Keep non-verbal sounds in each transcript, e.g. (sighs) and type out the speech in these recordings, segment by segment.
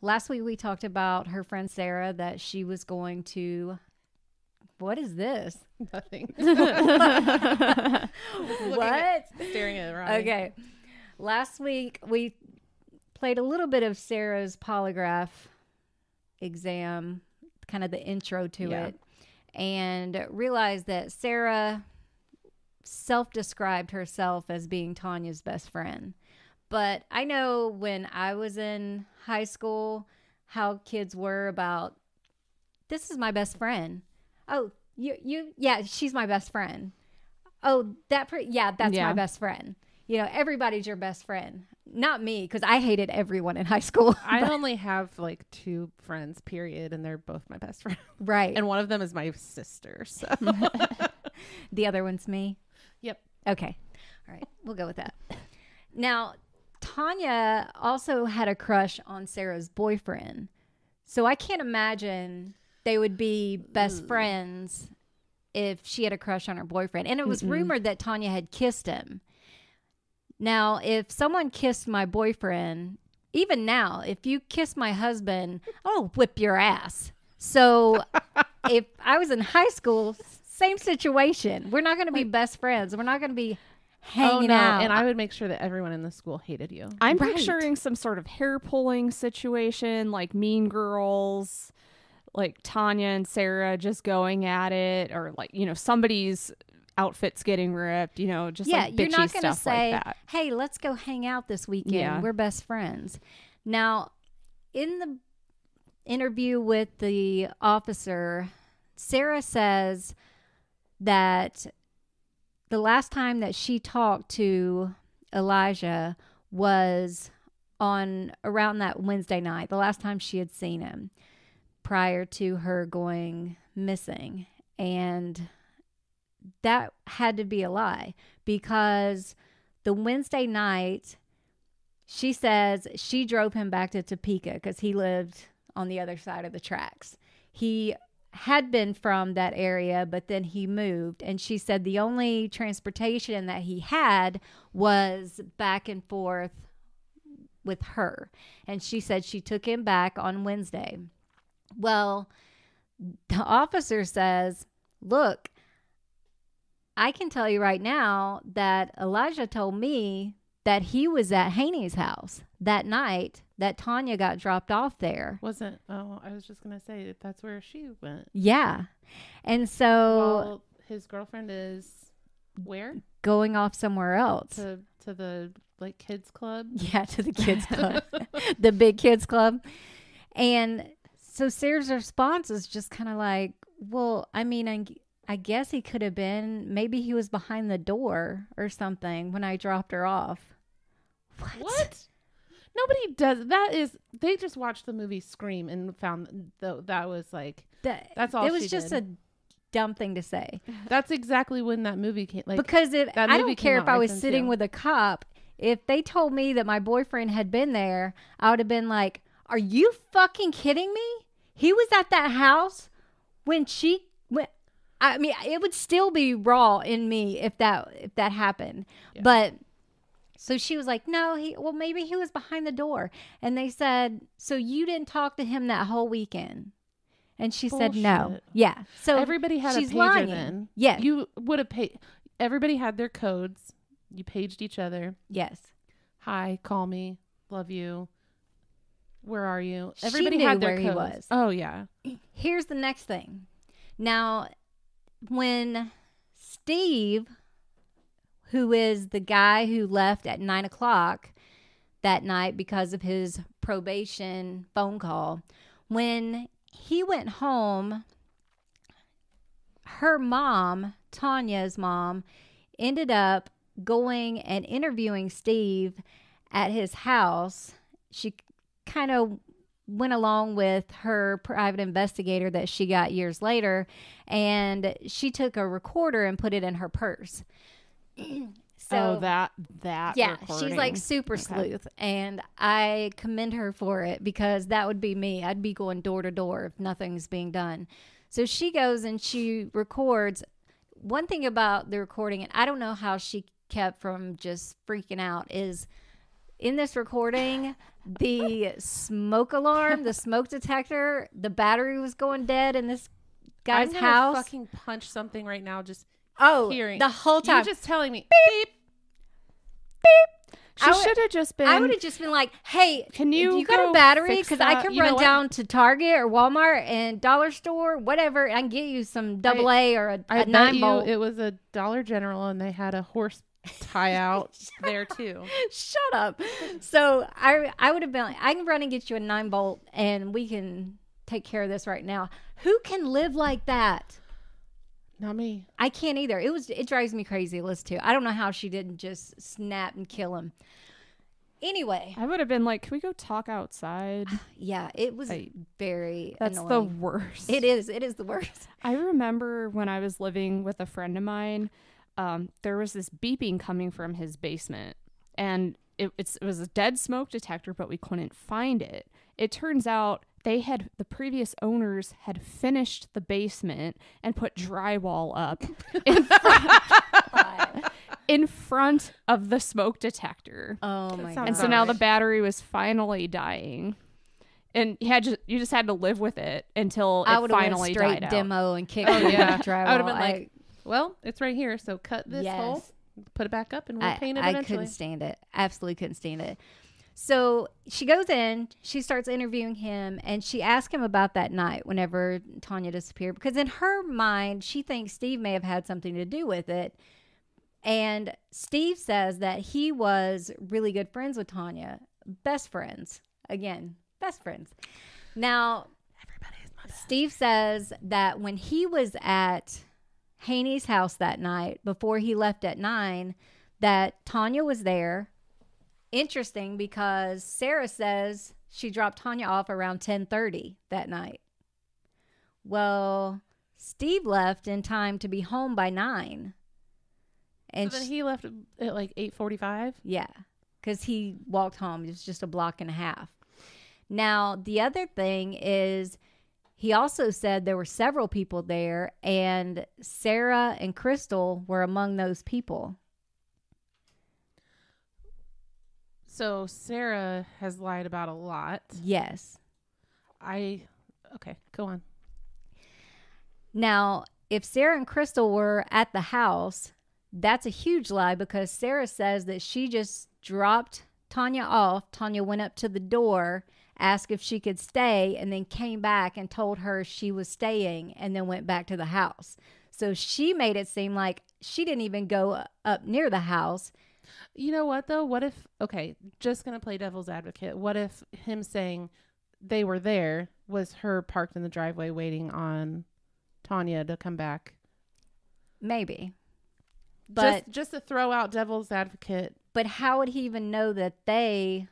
last week we talked about her friend Sarah that she was going to. What is this? (laughs) Nothing. (laughs) what? Staring at Ronnie. Okay. Last week we played a little bit of Sarah's polygraph exam, kind of the intro to Yeah. it, and realized that Sarah self described herself as being Tawnya's best friend. But I know when I was in high school how kids were about this is my best friend. Oh, you you yeah, she's my best friend. Oh, that per- yeah, that's Yeah. my best friend. You know, everybody's your best friend. Not me because I hated everyone in (laughs) high school. (laughs) I only have like two friends, period, and they're both my best friends. (laughs) right. And one of them is my sister. So the other one's me. Yep. Okay. All right. We'll go with that. Now, Tawnya also had a crush on Sarah's boyfriend. So I can't imagine they would be best friends if she had a crush on her boyfriend. And it was rumored that Tawnya had kissed him. Now, if someone kissed my boyfriend, even now, if you kiss my husband, I'll whip your ass. So (laughs) if I was in high school, same situation. We're not going to be best friends. We're not going to be Oh, hanging oh no, out. and I would make sure that everyone in the school hated you. I'm Right. picturing some sort of hair pulling situation, like Mean Girls, like Tawnya and Sarah just going at it, or like you know somebody's outfits getting ripped. You know, just yeah, like you're bitchy not going to stuff say, like that. "Hey, let's go hang out this weekend. Yeah. We're best friends." Now, in the interview with the officer, Sarah says that the last time that she talked to Elijah was on around that Wednesday night, the last time she had seen him prior to her going missing. And that had to be a lie because the Wednesday night, she says she drove him back to Topeka because he lived on the other side of the tracks. He had been from that area, but then he moved. And she said the only transportation that he had was back and forth with her. And she said she took him back on Wednesday. Well, the officer says, Look, I can tell you right now that Elijah told me that he was at Haney's house that night that Tawnya got dropped off there. Wasn't oh, I was just gonna say that that's where she went. Yeah. And so Well, his girlfriend is where? going off somewhere else. To to the like kids club. (laughs) Yeah, to the kids (laughs) club, (laughs) the big kids club. And so Sarah's response is just kind of like, well, I mean, I, I guess he could have been, maybe he was behind the door or something when I dropped her off. What? What? Nobody does that. Is they just watched the movie Scream and found th- that was like That, That's all It was just did. a dumb thing to say. (sighs) that's exactly when that movie came. Like because if that I don't care if I was sitting too. with a cop, if they told me that my boyfriend had been there, I would have been like, "Are you fucking kidding me? He was at that house when she went." I mean, it would still be raw in me if that if that happened. Yeah. But so she was like, "No, he well maybe he was behind the door." And they said, "So you didn't talk to him that whole weekend?" And she said, "No." Yeah. So everybody had she's a pager lying. then. Yeah. you would have paid. Everybody had their codes. You paged each other. yes. Hi, call me, love you. Where are you? She Everybody knew had their where he was. Oh yeah. here's the next thing. Now, when Steve, who is the guy who left at nine o'clock that night because of his probation phone call, when he went home, her mom, Tawnya's mom, ended up going and interviewing Steve at his house. She kind of went along with her private investigator that she got years later and she took a recorder and put it in her purse. (clears throat) Oh, so oh, that that. yeah, she's like super Okay. sleuth and I commend her for it because that would be me. I'd be going door to door if nothing's being done. So she goes and she records. One thing about the recording and I don't know how she kept from just freaking out is in this recording, the smoke alarm, the smoke detector, the battery was going dead in this guy's I'm house. fucking punch something right now. Just oh, hearing the whole time. You're just telling me beep. Beep. She should have just been. I would have just been like, "Hey, Can you you got go a battery? Because I can You run down to Target or Walmart and Dollar Store, whatever. and I can get you some double A or a, I a nine bolt." it was a Dollar General and they had a horse tie (laughs) out there too. Shut up. So I I would have been like, I can run and get you a nine bolt, and we can take care of this right now. Who can live like that? Not me. I can't either. It was it drives me crazy to listen to. I don't know how she didn't just snap and kill him. Anyway, I would have been like, "Can we go talk outside?" (sighs) yeah, it was I- very That's the worst. It is. It is the worst. (laughs) I remember when I was living with a friend of mine, um, there was this beeping coming from his basement, and it, it's, it was a dead smoke detector, but we couldn't find it. It turns out they had the previous owners had finished the basement and put drywall up (laughs) in front, (laughs) in front of the smoke detector. Oh my god. And so now the battery was finally dying. And you had just, you just had to live with it until it I would have went straight died out. demo and kicked Oh, yeah. drywall. I would've been I- like, Well, it's right here, so cut this Yes. hole, put it back up, and we'll I, paint it I eventually. couldn't stand it. Absolutely couldn't stand it. So she goes in, she starts interviewing him, and she asks him about that night whenever Tawnya disappeared. Because in her mind, she thinks Steve may have had something to do with it. And Steve says that he was really good friends with Tawnya, best friends. Again, best friends. Now, Steve says that when he was at Haney's house that night before he left at nine, that Tawnya was there. Interesting because Sarah says she dropped Tawnya off around ten thirty that night. Well, Steve left in time to be home by nine, and so then sh- he left at like eight forty-five. yeah, because he walked home. It was just a block and a half. Now, the other thing is, he also said there were several people there, and Sarah and Crystal were among those people. So Sarah has lied about a lot. Yes. I okay, go on. Now, if Sarah and Crystal were at the house, that's a huge lie because Sarah says that she just dropped Tawnya off. Tawnya went up to the door, asked if she could stay, and then came back and told her she was staying and then went back to the house. So she made it seem like she didn't even go up near the house. You know what though? What if okay, just gonna play devil's advocate. What if him saying they were there was her parked in the driveway waiting on Tawnya to come back? Maybe. But just just to throw out devil's advocate. but how would he even know that they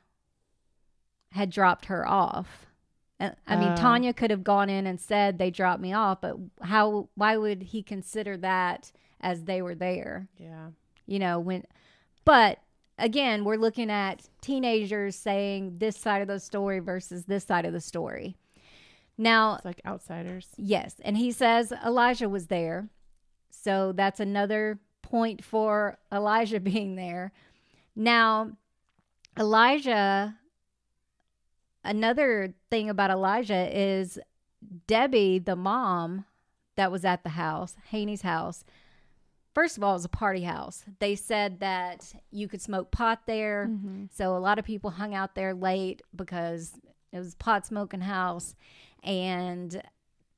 had dropped her off? Uh, I mean, Oh. Tawnya could have gone in and said they dropped me off, but how? Why would he consider that as they were there? Yeah. You know, when. But again, we're looking at teenagers saying this side of the story versus this side of the story. Now, It's like outsiders. Yes, and he says Elijah was there. So that's another point for Elijah (laughs) being there. Now, Elijah another thing about Elijah is Debbie, the mom that was at the house, Haney's house. First of all, it was a party house. They said that you could smoke pot there. Mm-hmm. So a lot of people hung out there late because it was a pot smoking house. And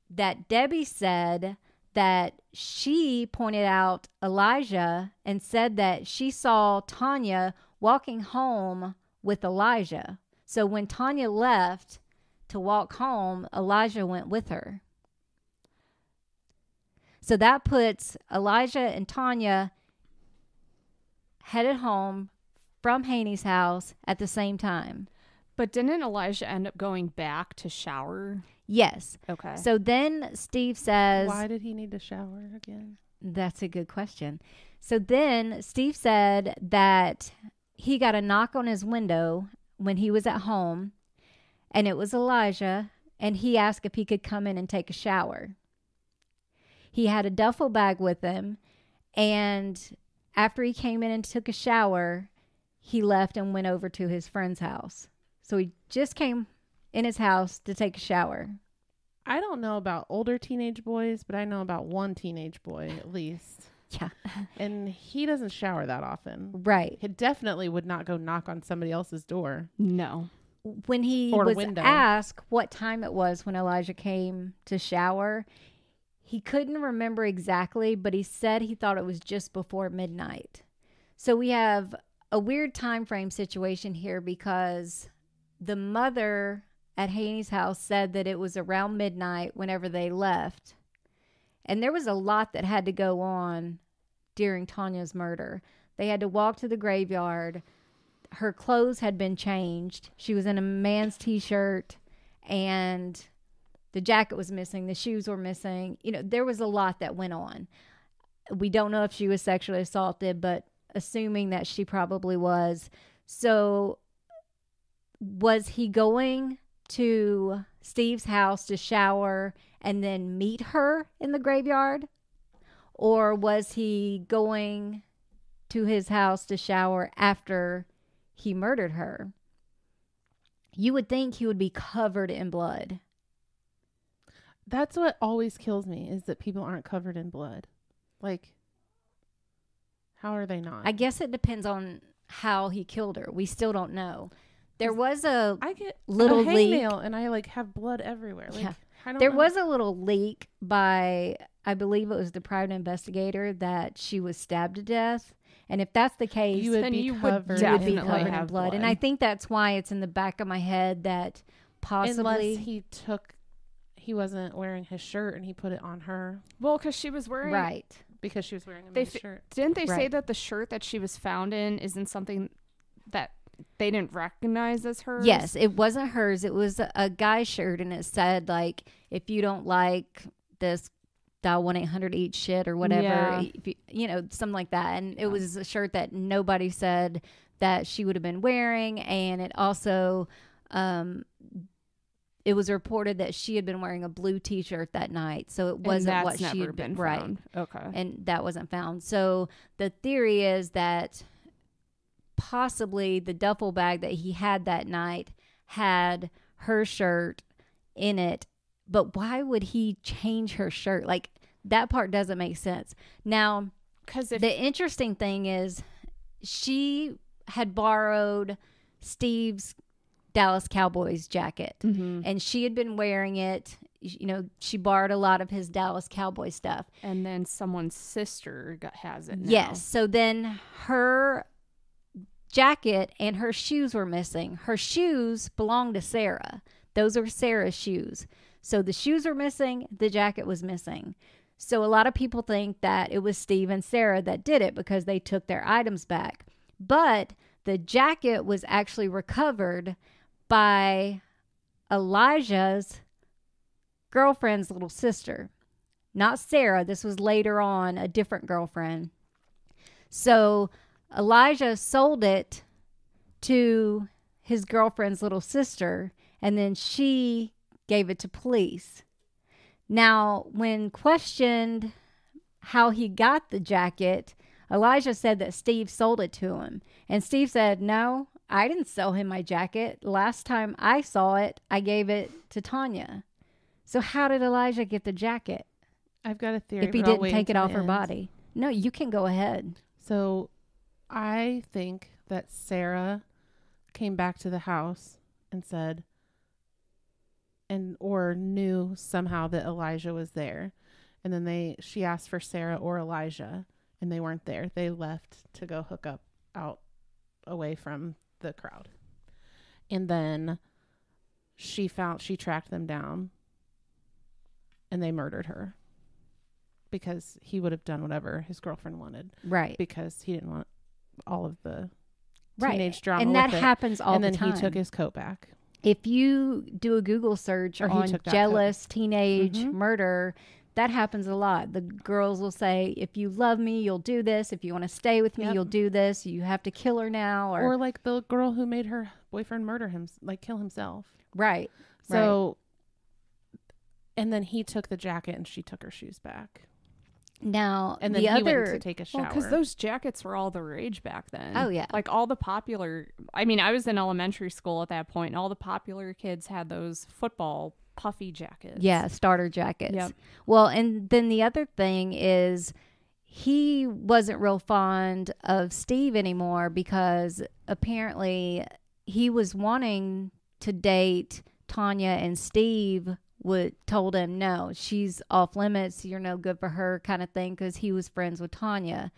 that Debbie said that she pointed out Elijah and said that she saw Tawnya walking home with Elijah. So when Tawnya left to walk home, Elijah went with her. So that puts Elijah and Tawnya headed home from Haney's house at the same time. But didn't Elijah end up going back to shower? Yes. Okay. So then Steve says, Why did he need to shower again? That's a good question. So then Steve said that he got a knock on his window when he was at home, and it was Elijah, and he asked if he could come in and take a shower. He had a duffel bag with him, and after he came in and took a shower, he left and went over to his friend's house. So he just came in his house to take a shower. I don't know about older teenage boys, but I know about one teenage boy at least. (laughs) Yeah. And he doesn't shower that often. Right. He definitely would not go knock on somebody else's door. No. When he Or was window. asked what time it was when Elijah came to shower, he couldn't remember exactly, but he said he thought it was just before midnight. So we have a weird time frame situation here because the mother at Haney's house said that it was around midnight whenever they left. And there was a lot that had to go on during Tawnya's murder. They had to walk to the graveyard. Her clothes had been changed. She was in a man's t shirt and the jacket was missing. The shoes were missing. You know, there was a lot that went on. We don't know if she was sexually assaulted, but assuming that she probably was. So, was he going to Steve's house to shower and then meet her in the graveyard? Or was he going to his house to shower after he murdered her? You would think he would be covered in blood. That's what always kills me is that people aren't covered in blood. Like, how are they not? I guess it depends on how he killed her. We still don't know. There was a I get little a leak. and I like have blood everywhere. Like, Yeah. I don't There know. was a little leak by, I believe it was the private investigator that she was stabbed to death. And if that's the case, You would Then be you covered. would be covered in have blood. And. I think that's why it's in the back of my head that possibly. Unless he took, he wasn't wearing his shirt and he put it on her Well, because she was wearing. right. because she was wearing a They men's fi- shirt. Didn't they say Right. that the shirt that she was found in isn't something that they didn't recognize as hers? Yes, it wasn't hers. It was a, a guy's shirt, and it said like, "If you don't like this, dial one eight hundred eat shit or whatever." Yeah. If you, you know, something like that. And it was a shirt that nobody said that she would have been wearing, and it also, um, it was reported that she had been wearing a blue T-shirt that night, so it wasn't what she had been been right. Okay. and that wasn't found. So the theory is that possibly the duffel bag that he had that night had her shirt in it. But why would he change her shirt? Like that part doesn't make sense. Now, Because if the interesting thing is she had borrowed Steve's Dallas Cowboys jacket Mhm. and she had been wearing it. You know, she borrowed a lot of his Dallas Cowboy stuff. and then someone's sister got, has it. Now. Yes. So then her jacket and her shoes were missing. Her shoes belonged to Sarah. Those are Sarah's shoes. So the shoes were missing, the jacket was missing. So a lot of people think that it was Steve and Sarah that did it because they took their items back. But the jacket was actually recovered by Elijah's girlfriend's little sister. Not Sarah. This was later on, a different girlfriend. So Elijah sold it to his girlfriend's little sister, and then she gave it to police. Now, when questioned how he got the jacket, Elijah said that Steve sold it to him. And Steve said, No, I didn't sell him my jacket. Last time I saw it, I gave it to Tawnya. So, how did Elijah get the jacket I've got a theory. if he didn't take it off her end. body? No, you can go ahead. So, I think that Sarah came back to the house and said, and or knew somehow that Elijah was there, and then they she asked for Sarah or Elijah, and they weren't there. They left to go hook up out away from the crowd, and then she found she tracked them down, and they murdered her because he would have done whatever his girlfriend wanted Right. because he didn't want all of the Right. teenage drama. and that it. happens all and the time. he took his coat back. if you do a Google search Or on jealous teenage Mhm. murder, that happens a lot. The girls will say, "If you love me, you'll do this. If you want to stay with me, Yep. you'll do this. You have to kill her now." Or, Or like the girl who made her boyfriend murder him, like kill himself. right, So, and then he took the jacket and she took her shoes back. Now, and then the he other went to take a shower. Well, because those jackets were all the rage back then. Oh, yeah. like all the popular. I mean, I was in elementary school at that point, and all the popular kids had those football puffy jackets. Yeah, starter jackets. Yep. Well, and then the other thing is he wasn't real fond of Steve anymore because apparently he was wanting to date Tawnya and Steve would told him no, she's off limits, you're no good for her kind of thing because he was friends with Tawnya.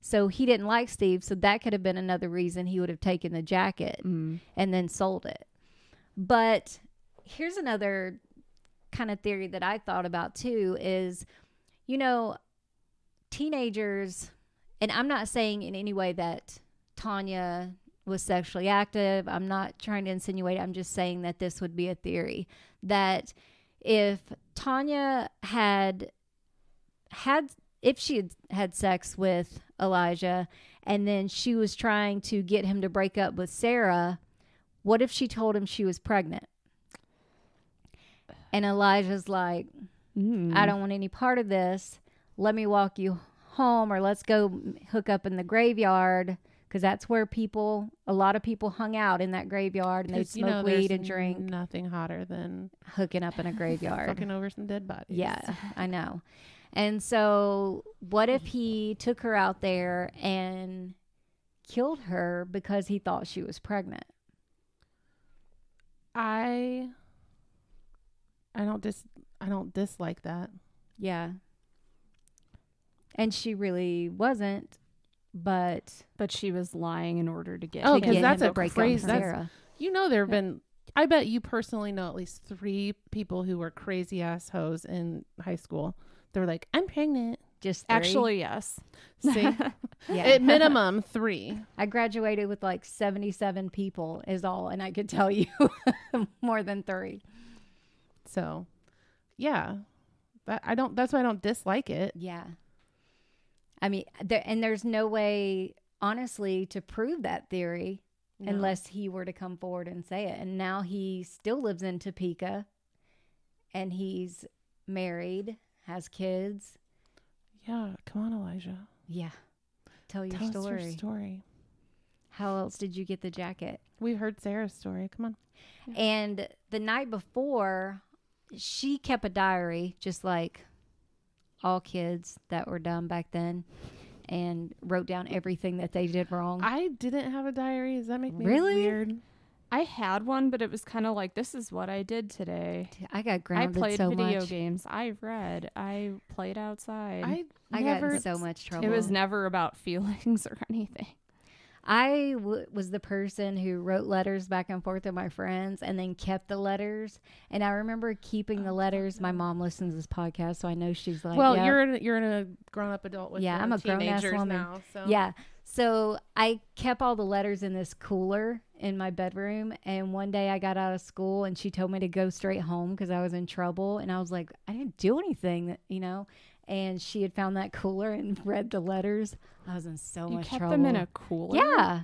So he didn't like Steve, so that could have been another reason he would have taken the jacket Mm. and then sold it. But here's another kind of theory that I thought about too is, you know, teenagers, and I'm not saying in any way that Tawnya was sexually active. I'm not trying to insinuate, I'm just saying that this would be a theory that if Tawnya had had if she had had sex with Elijah and then she was trying to get him to break up with Sarah, what if she told him she was pregnant? And Elijah's like, Mm. I don't want any part of this. Let me walk you home, or let's go hook up in the graveyard because that's where people, a lot of people hung out in that graveyard and they'd 'Cause, you smoke know, weed and drink, Nothing hotter than hooking up in a graveyard. fucking over some dead bodies. Yeah, I know. And so, what if he took her out there and killed her because he thought she was pregnant? I I don't dis I don't dislike that. Yeah. And she really wasn't, but But she was lying in order to get. Oh, to him. 'cause get that's him a break crazy- that's- Sarah. You know there have Yeah. been I bet you personally know at least three people who were crazy ass hoes in high school. They're like, I'm pregnant. Just three. Actually, yes. (laughs) See? (laughs) yeah. At minimum three. (laughs) I graduated with like 77 people is all and I could tell you more than 3. So yeah. That I don't that's why I don't dislike it. Yeah. I mean there and there's no way honestly to prove that theory No. unless he were to come forward and say it. And now he still lives in Topeka and he's married, has kids. Yeah, come on, Elijah. Yeah. Tell your Tell story. us your story. How else did you get the jacket? We heard Sarah's story. Come on. And the night before, she kept a diary, just like all kids that were dumb back then, and wrote down everything that they did wrong. I didn't have a diary. Does that make me Really? weird? I had one, but it was kind of like, this is what I did today. I got grounded. I played so video much. games. I read. I played outside. I I never got in so much trouble. it was never about (laughs) feelings or anything. I w- was the person who wrote letters back and forth to my friends and then kept the letters. And I remember keeping the oh, letters. My mom listens to this podcast, so I know she's like, well, "Yep." you're in, you're in a grown up adult with Yeah, I'm a grown-ass woman. now. So Yeah. So I kept all the letters in this cooler in my bedroom. And one day I got out of school and she told me to go straight home because I was in trouble. And I was like, I didn't do anything, that, you know? And she had found that cooler and (laughs) read the letters. I was in so you much kept trouble. them in a cooler. Yeah.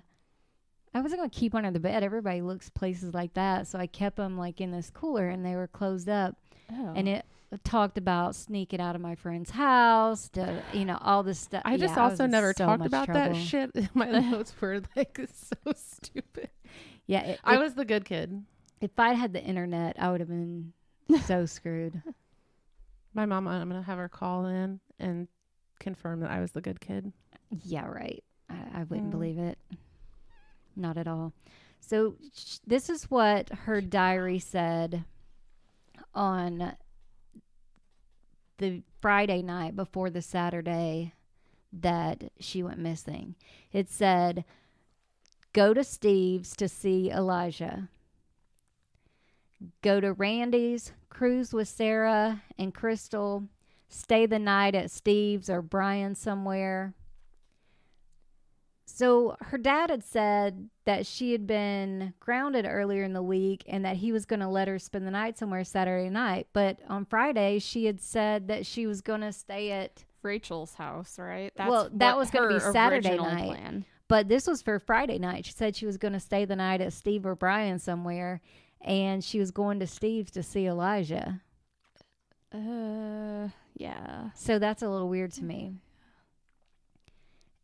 I wasn't going to keep under the bed. Everybody looks places like that. So I kept them like in this cooler and they were closed up. Oh. And it talked about sneaking out of my friend's house to, you know, all this stuff. I just Yeah, also in never so talked about trouble. that shit. (laughs) My (laughs) notes were like so stupid. Yeah. It, I it- was the good kid. if I'd had the internet, I would have been so screwed. My mom, I'm gonna have her call in and confirm that I was the good kid. Yeah, right. I, I wouldn't Mm. believe it. Not at all. So sh- this is what her diary said on the Friday night before the Saturday that she went missing. It said, "Go to Steve's to see Elijah. Go to Randy's, cruise with Sarah and Crystal, stay the night at Steve's or Brian somewhere." So her dad had said that she had been grounded earlier in the week and that he was going to let her spend the night somewhere Saturday night. But on Friday, she had said that she was going to stay at, Rachel's house, right? Well, that was gonna be Saturday night. Plan. but this was for Friday night. She said she was going to stay the night at Steve or Brian somewhere and she was going to Steve's to see Elijah. Uh, Yeah. So that's a little weird to me.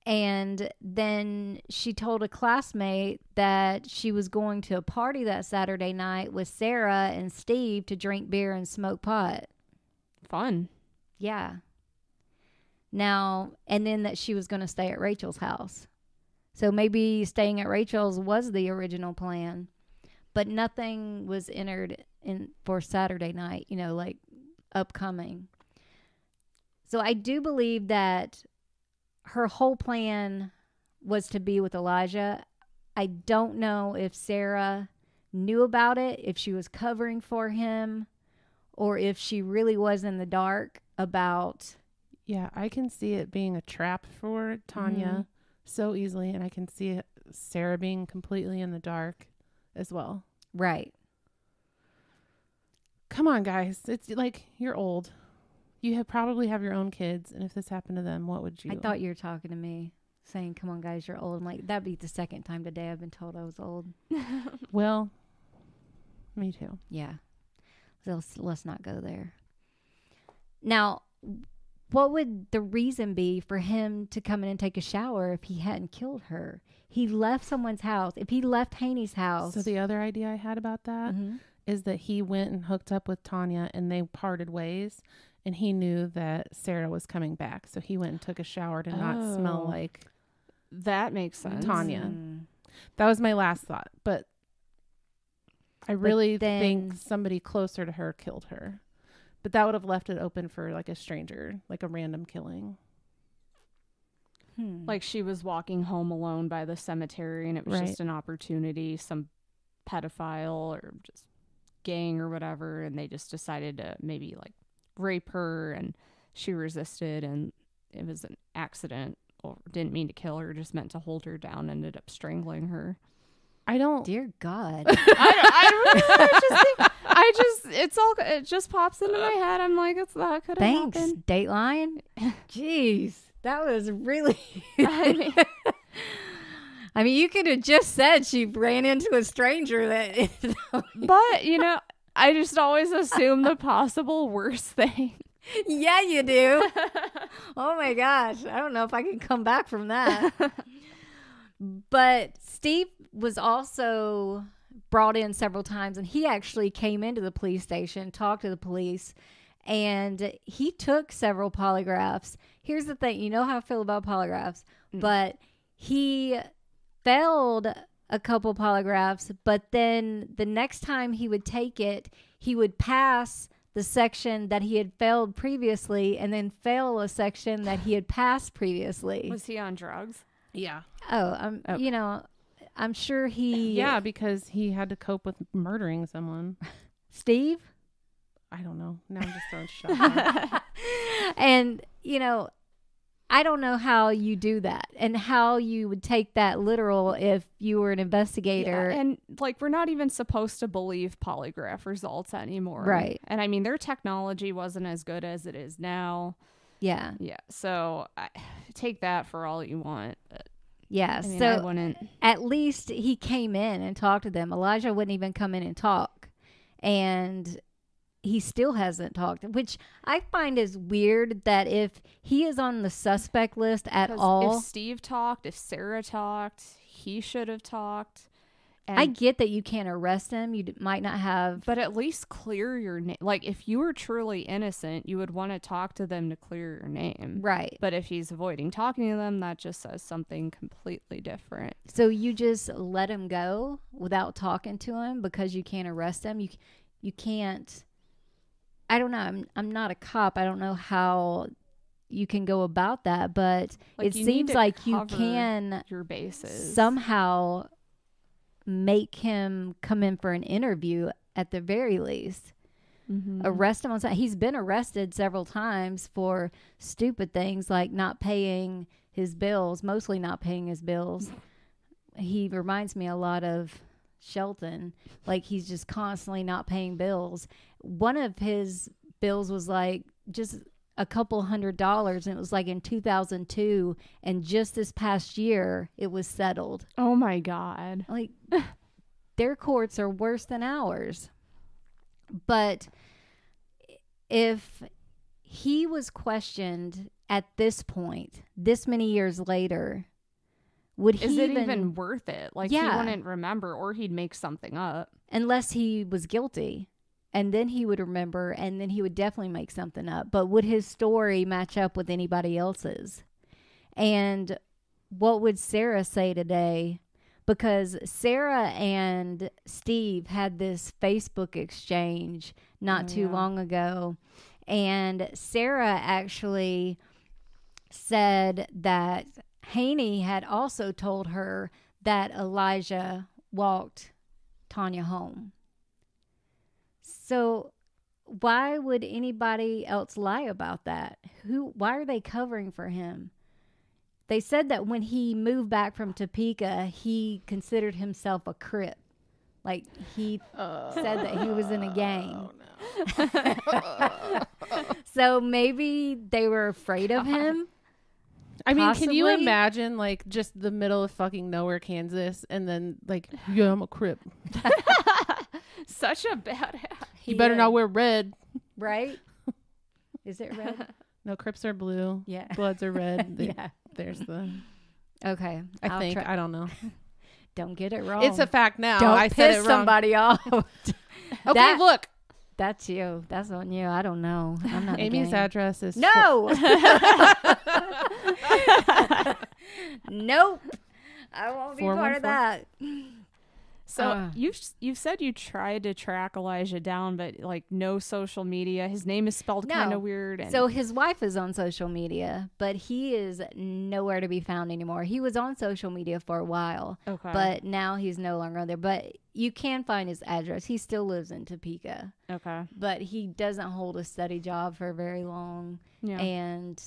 And then she told a classmate that she was going to a party that Saturday night with Sarah and Steve to drink beer and smoke pot. Fun. Yeah. Now, and then that she was going to stay at Rachel's house. So maybe staying at Rachel's was the original plan, but nothing was entered in for Saturday night, you know, like upcoming. So I do believe that her whole plan was to be with Elijah. I don't know if Sarah knew about it, if she was covering for him, or if she really was in the dark about Yeah, I can see it being a trap for Tawnya Mhm. so easily, and I can see it, Sarah being completely in the dark as well. right. Come on, guys. It's like you're old. You have probably have your own kids, and if this happened to them, what would you? I thought you were talking to me, saying, "Come on, guys, you're old." I'm like, that'd be the second time today I've been told I was old. (laughs) (laughs) Well, me too. Yeah, let's let's not go there. Now, what would the reason be for him to come in and take a shower if he hadn't killed her? He left someone's house. If he left Haney's house, So the other idea I had about that is Mhm. that he went and hooked up with Tawnya, and they parted ways, and he knew that Sarah was coming back, so he went and took a shower to not smell Oh. like. That makes sense. Tawnya. Mm. That was my last thought, but I really then- think somebody closer to her killed her. But that would have left it open for like a stranger, like a random killing. Hmm. Like she was walking home alone by the cemetery and it was Right. just an opportunity, some pedophile or just gang or whatever, and they just decided to maybe like rape her and she resisted and it was an accident or didn't mean to kill her, just meant to hold her down, ended up strangling her. I don't. dear God. (laughs) I, I, I just think, I just it's all it just pops into my head. I'm like, it's that could have Thanks, happened. Dateline. (laughs) Jeez, that was really. (laughs) I mean, I mean, you could have just said she ran into a stranger that. but you know, I just always assume the possible worst thing. yeah, you do. Oh my gosh, I don't know if I can come back from that. but Steve was also brought in several times, and he actually came into the police station, talked to the police, and he took several polygraphs. Here's the thing you know how I feel about polygraphs, Mm. but he failed a couple polygraphs, but then the next time he would take it, he would pass the section that he had failed previously and then fail a section that he had passed previously. Was he on drugs? Yeah. oh, I'm Okay. you know, I'm sure he Yeah, because he had to cope with murdering someone. (laughs) Steve I don't know. Now I'm just throwing shit. (laughs) and you know i don't know how you do that and how you would take that literal if you were an investigator Yeah, and like we're not even supposed to believe polygraph results anymore. Right. And I mean their technology wasn't as good as it is now. yeah Yeah. So I, take that for all you want. Yeah I mean, so I wouldn't. at least he came in and talked to them elijah wouldn't even come in and talk and he still hasn't talked which i find is weird that if he is on the suspect list at all If Steve talked, if Sarah talked, he should have talked. And, i get that you can't arrest him you d- might not have but at least clear your name. Like if you were truly innocent, you would want to talk to them to clear your name. right But if he's avoiding talking to them, that just says something completely different. So you just let him go without talking to him because you can't arrest him. You you can't. I don't know. I'm I'm not a cop. I don't know how you can go about that, but Like, it seems like you can Your bases. somehow make him come in for an interview at the very least. Mhm. Arrest him on something. He's been arrested several times for stupid things like not paying his bills, mostly not paying his bills. He reminds me a lot of Shelton. Like he's just constantly not paying bills. One of his bills was like just a couple hundred dollars and it was like in 2002 and just this past year it was settled. Oh my god. Like (sighs) their courts are worse than ours. But if he was questioned at this point, this many years later. Would he Is it even, even worth it? Like he wouldn't remember, or he'd make something up. unless he was guilty? And then he would remember, and then he would definitely make something up. But would his story match up with anybody else's? And what would Sarah say today? Because Sarah and Steve had this Facebook exchange not Oh, too yeah. long ago. And Sarah actually said that Haney had also told her that Elijah walked Tawnya home. So why would anybody else lie about that? Who why are they covering for him? They said that when he moved back from Topeka, he considered himself a crip. Like he said that he was in a gang. Oh, (laughs) so maybe they were afraid of him. I mean, can you imagine like just the middle of fucking nowhere, Kansas, and then like, yeah, I'm a crip. (laughs) (laughs) Such a badass. You better is, not wear red. right? (laughs) Is it red? No, crips are blue. Yeah. Bloods are red. (laughs) They- yeah. There's the. Okay. I I'll think try- I don't know. don't get it wrong. It's a fact now. don't I piss said it wrong. somebody off. Okay, That- look. That's you. That's on you. I don't know. I'm not. a Amy's address is No. nope. I won't be part of 414. that. So Uh. you've you've said you tried to track Elijah down, but like no social media. His name is spelled kind of weird. And So his wife is on social media, but he is nowhere to be found anymore. He was on social media for a while, okay, but now he's no longer on there. But you can find his address. He still lives in Topeka, okay, but he doesn't hold a steady job for very long. yeah. And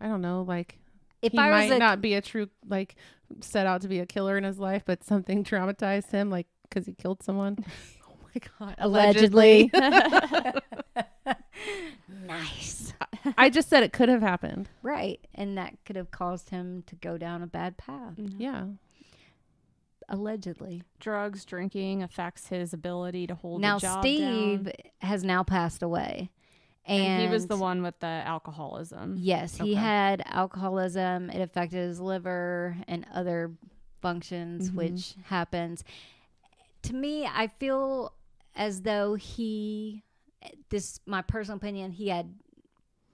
I don't know. Like if he I was might a not be a true like set out to be a killer in his life, but something (laughs) traumatized him, like because he killed someone. (laughs) oh my god! allegedly, (laughs) nice, I just said it could have happened. right, and that could have caused him to go down a bad path. Mm-hmm. Yeah. Allegedly. drugs, drinking affects his ability to hold now a job Steve down. has now passed away, and, And he was the one with the alcoholism. Yes, he had alcoholism. It affected his liver and other functions, Mhm. which happens. To me, I feel as though he, this my personal opinion, he had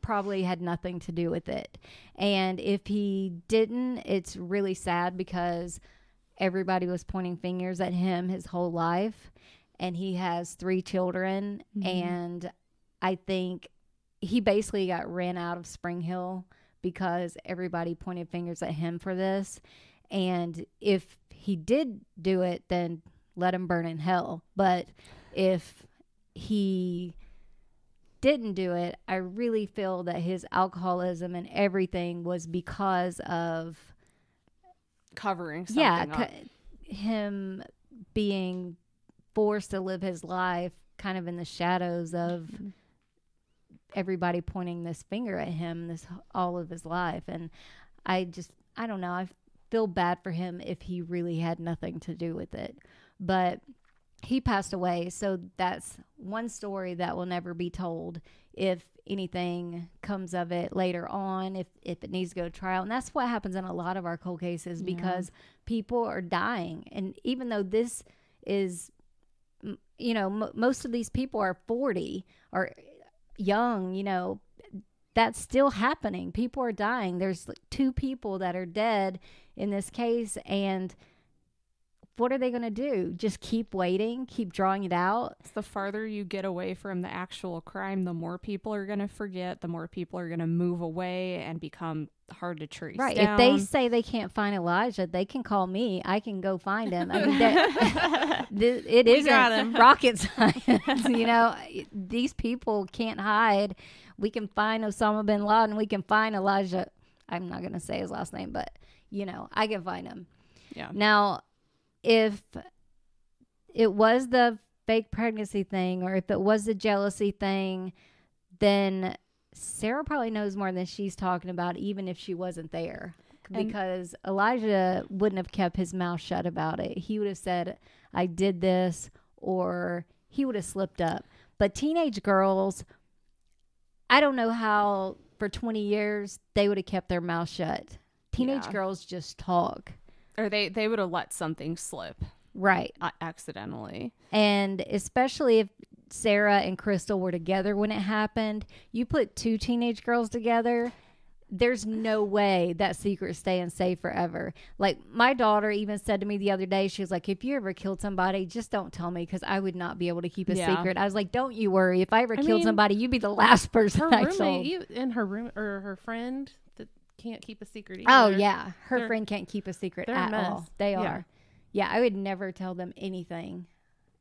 probably had nothing to do with it. And if he didn't, it's really sad because everybody was pointing fingers at him his whole life. And he has three children. Mhm. And I think he basically got ran out of Spring Hill because everybody pointed fingers at him for this. And if he did do it, then let him burn in hell. But if he didn't do it, I really feel that his alcoholism and everything was because of covering something yeah, up. c- him being forced to live his life kind of in the shadows of Mhm. Everybody pointing this finger at him this all of his life. And I just I don't know I feel bad for him if he really had nothing to do with it. But he passed away so that's one story that will never be told if anything comes of it later on if if it needs to go to trial. And that's what happens in a lot of our cold cases Yeah. because people are dying. And even though this is you know m- most of these people are 40 or young you know that's still happening. People are dying. There's two people that are dead in this case and what are they going to do just keep waiting keep drawing it out It's the farther you get away from the actual crime, the more people are going to forget, the more people are going to move away and become hard to trace. right down. if they say they can't find elijah they can call me i can go find him I mean, that, (laughs) (laughs) Th- it isn't (laughs) rocket science. you know, these people can't hide. We can find Osama bin Laden. We can find Elijah. I'm not going to say his last name, but you know, I can find him. yeah. Now, if it was the fake pregnancy thing or if it was the jealousy thing, then Sarah probably knows more than she's talking about, even if she wasn't there. And- Because Elijah wouldn't have kept his mouth shut about it. He would have said, I did this, or he would have slipped up. But teenage girls, I don't know how for 20 years they would have kept their mouth shut. Teenage Yeah. girls just talk. Or they they would have let something slip Right. accidentally. And especially if Sarah and Crystal were together when it happened, you put two teenage girls together, there's no way that secret's staying safe forever. Like my daughter even said to me the other day, she was like, "If you ever killed somebody, just don't tell me because I would not be able to keep a Yeah. secret." I was like, "Don't you worry. If I ever I killed mean, somebody, you'd be the last (laughs) person Her I roommate told." you- and her room or her friend can't keep a secret either. Oh yeah, her They're- friend can't keep a secret they're a at all. They Yeah. are. Yeah, I would never tell them anything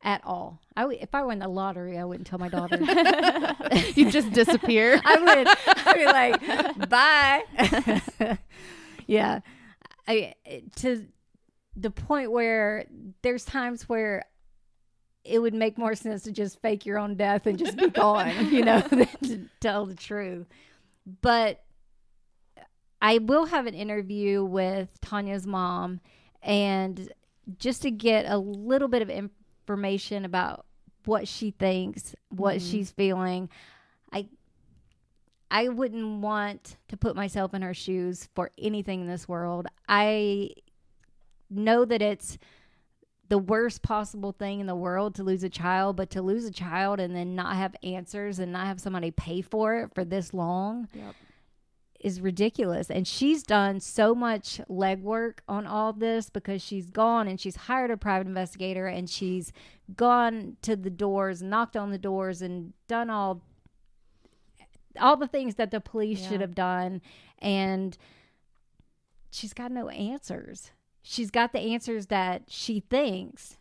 at all. I would, if I won the lottery, I wouldn't tell my daughter. (laughs) You'd just disappear. (laughs) I would. I'd be like, bye. (laughs) yeah, I to the point where there's times where it would make more sense to just fake your own death and just be gone, you know, than to tell the truth. But I will have an interview with Tawnya's mom and just to get a little bit of information about what she thinks, what Mhm. she's feeling. I I wouldn't want to put myself in her shoes for anything in this world. I know that it's the worst possible thing in the world to lose a child, but to lose a child and then not have answers and not have somebody pay for it for this long Yep. Is ridiculous. And she's done so much legwork on all this because she's gone and she's hired a private investigator and she's gone to the doors, knocked on the doors, and done all all the things that the police Yeah. should have done. And she's got no answers. She's got the answers that she thinks.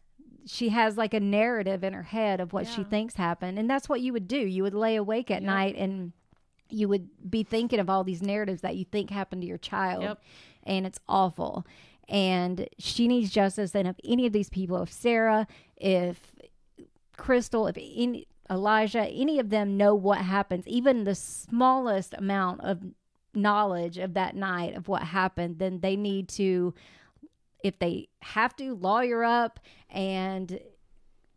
She has like a narrative in her head of what she thinks happened. And that's what you would do. You would lay awake at Yep. night and you would be thinking of all these narratives that you think happened to your child. Yep. And it's awful. And she needs justice. And if any of these people, if Sara, if Crystal, if any Elijah, any of them know what happens, even the smallest amount of knowledge of that night of what happened, then they need to, if they have to, lawyer up and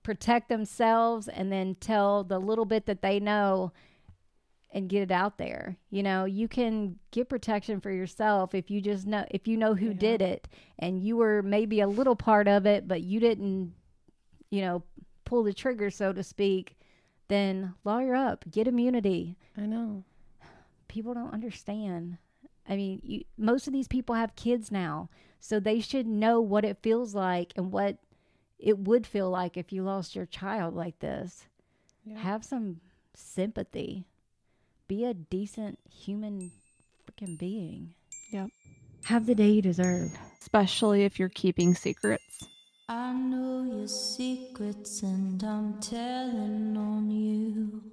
protect themselves and then tell the little bit that they know and get it out there. You know, you can get protection for yourself if you just know if you know who Yeah. did it and you were maybe a little part of it, but you didn't, you know, pull the trigger so to speak, then lawyer up, get immunity. I know. People don't understand. I mean, you, most of these people have kids now, so they should know what it feels like and what it would feel like if you lost your child like this. Yeah. Have some sympathy. Be a decent human freaking being. Yep. Have the day you deserve. Especially if you're keeping secrets. I know your secrets and I'm telling on you.